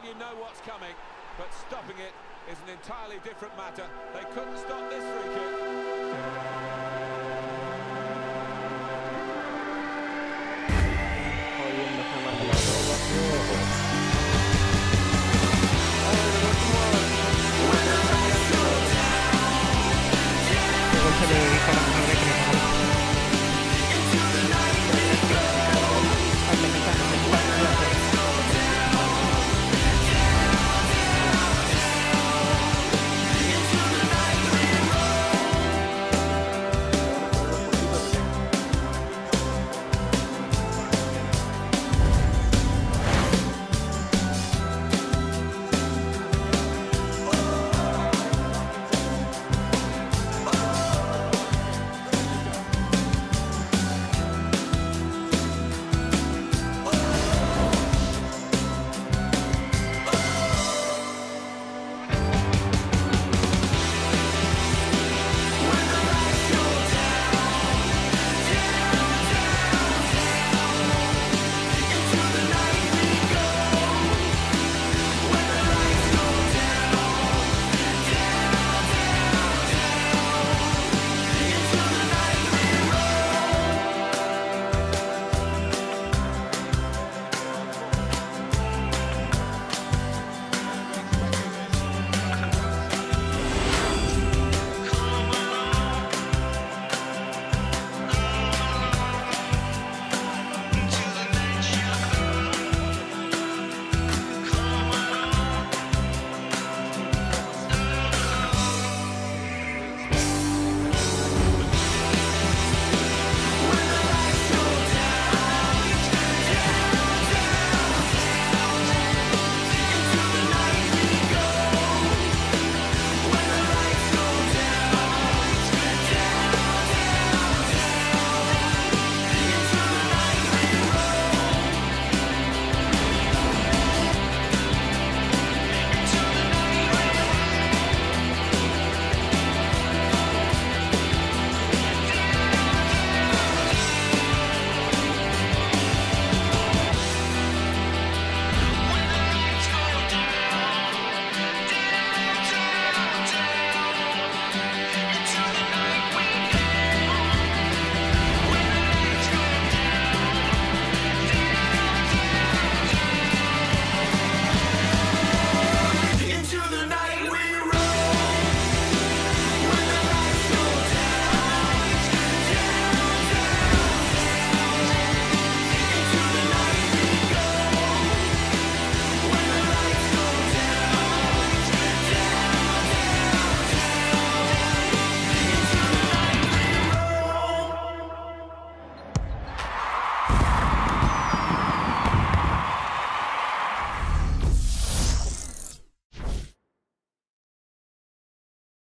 Well, you know what's coming, but stopping it is an entirely different matter. They couldn't stop this free kick.